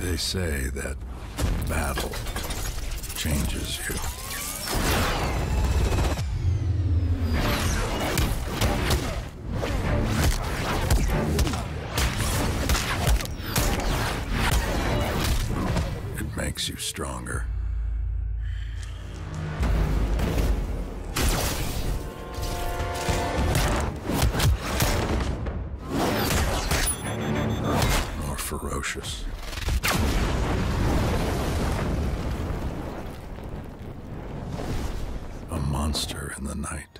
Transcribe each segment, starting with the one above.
They say that battle changes you. It makes you stronger. More ferocious. Monster in the night.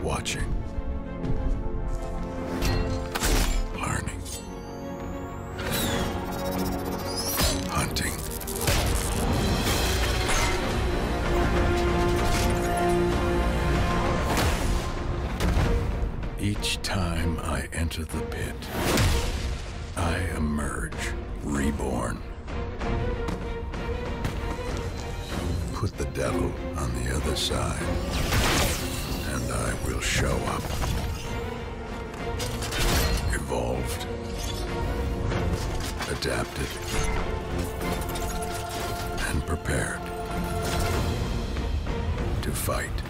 Watching. Learning. Hunting. Each time I enter the pit, I emerge. Put the devil on the other side, and I will show up. Evolved. Adapted. And prepared. To fight.